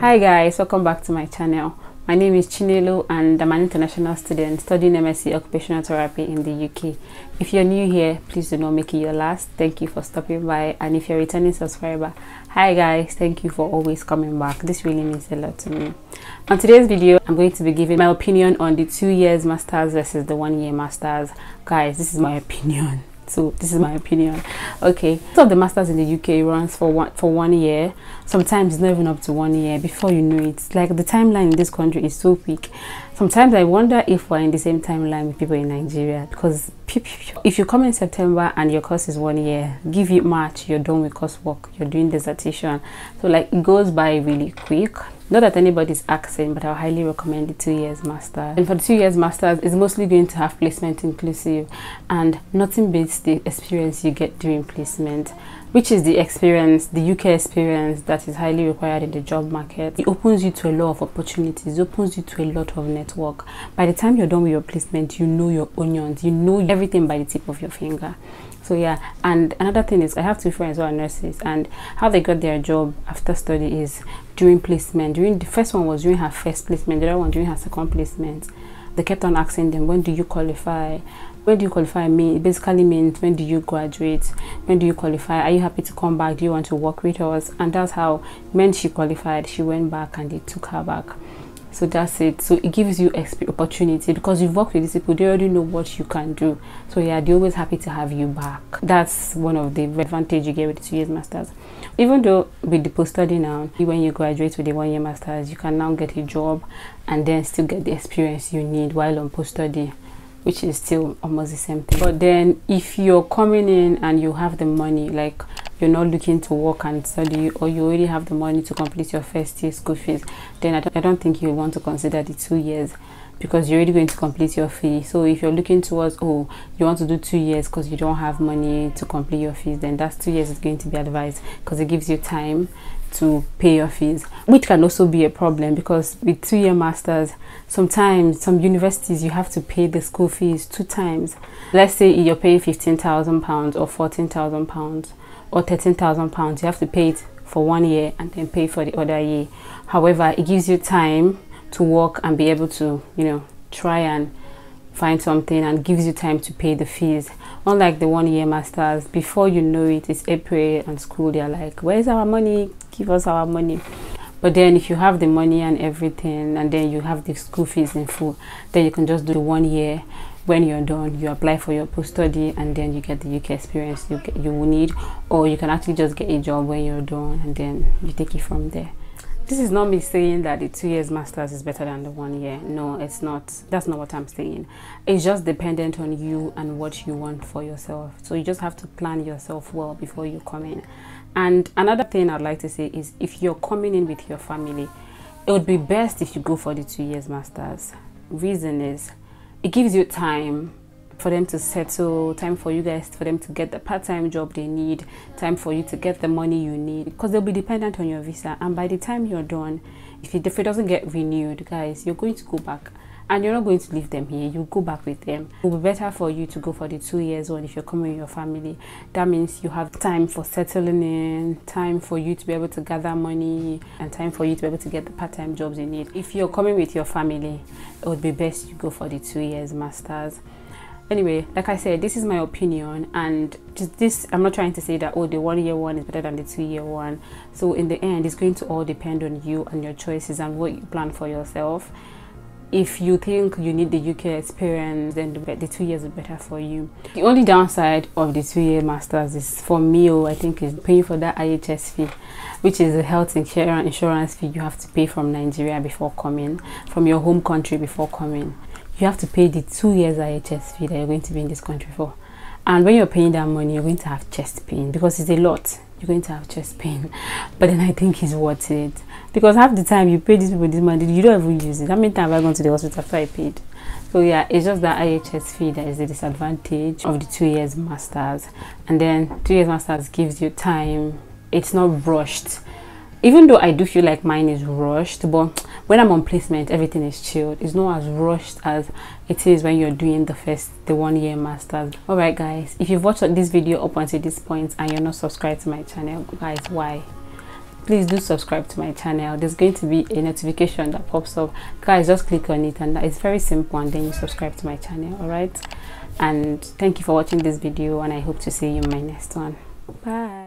Hi guys, welcome back to my channel. My name is Chinelo and I'm an international student studying MSc Occupational Therapy in the UK. If you're new here, please do not make it your last. Thank you for stopping by and if you're a returning subscriber, hi guys, thank you for always coming back. This really means a lot to me. On today's video, I'm going to be giving my opinion on the two years masters versus the one year masters. Guys, this is my opinion so this is my opinion. Okay so the masters in the uk runs for one for one year. Sometimes it's not even up to one year. Before you know it like the timeline in this country is so quick sometimes i wonder if we're in the same timeline with people in nigeria because if you come in september and your course is one year give it march you're done with coursework you're doing dissertation. So like it goes by really quick. Not that anybody's asking, but I highly recommend the two years master. And for the two years masters, it's mostly going to have placement inclusive and nothing beats the experience you get during placement, which is the experience, the UK experience that is highly required in the job market. It opens you to a lot of opportunities, it opens you to a lot of network. By the time you're done with your placement, you know your onions, you know everything by the tip of your finger so yeah and another thing is i have two friends who are nurses and how they got their job after study is during placement during the first one was during her first placement the other one during her second placement they kept on asking them when do you qualify? When do you qualify mean it basically means when do you graduate? When do you qualify? Are you happy to come back? Do you want to work with us? And that's how when she qualified she went back and they took her back so that's it. So it gives you opportunity because you've worked with these people they already know what you can do. So yeah they're always happy to have you back. That's one of the advantage you get with the two years masters. Even though with the post study now when you graduate with the one year masters you can now get a job and then still get the experience you need while on post study which is still almost the same thing. But then if you're coming in and you have the money like you're not looking to work and study or you already have the money to complete your first year school fees then I don't, I don't think you want to consider the two years because you're already going to complete your fee. So if you're looking towards oh you want to do two years because you don't have money to complete your fees then that's two years is going to be advised because it gives you time to pay your fees which can also be a problem because with two-year masters sometimes some universities you have to pay the school fees two times. Let's say you're paying 15,000 pounds or 14,000 pounds or 13,000 pounds you have to pay it for one year and then pay for the other year. However it gives you time to work and be able to you know try and find something and gives you time to pay the fees. Unlike the one year masters before you know it it's april and school they're like where's our money? Give us our money but then if you have the money and everything and then you have the school fees in full then you can just do the one year. When you're done you apply for your post-study and then you get the uk experience you you will need. Or you can actually just get a job when you're done and then you take it from there this is not me saying that the two years masters is better than the one year. No it's not. That's not what i'm saying. It's just dependent on you and what you want for yourself. So you just have to plan yourself well before you come in. And another thing i'd like to say is if you're coming in with your family it would be best if you go for the two years masters. Reason is it gives you time for them to settle, time for you guys, for them to get the part-time job they need, time for you to get the money you need because they'll be dependent on your visa. And by the time you're done, if it, if it doesn't get renewed, guys, you're going to go back and you're not going to leave them here. You go back with them. It will be better for you to go for the two years one if you're coming with your family. That means you have time for settling in, time for you to be able to gather money, and time for you to be able to get the part-time jobs you need. If you're coming with your family, it would be best you go for the two years masters anyway like i said this is my opinion and just this i'm not trying to say that oh the one year one is better than the two year one. So in the end it's going to all depend on you and your choices and what you plan for yourself. If you think you need the UK experience, then the two years is better for you. The only downside of the two year masters is for me, oh, I think, is paying for that IHS fee, which is a health insurance fee you have to pay from Nigeria before coming, from your home country before coming you have to pay the two years IHS fee that you're going to be in this country for. And when you're paying that money, you're going to have chest pain because it's a lot. You're going to have chest pain. But then I think it's worth it. Because half the time you pay these people this money, you don't even use it. How many times have I gone to the hospital after I paid? So yeah, it's just that IHS fee that is the disadvantage of the two years masters. And then two years masters gives you time. It's not rushed even though I do feel like mine is rushed, but when I'm on placement, everything is chilled. It's not as rushed as it is when you're doing the first, the one year masters. Alright guys, if you've watched this video up until this point and you're not subscribed to my channel, guys, why? please do subscribe to my channel. There's going to be a notification that pops up. Guys just click on it and it's very simple and then you subscribe to my channel. All right and thank you for watching this video and i hope to see you in my next one. Bye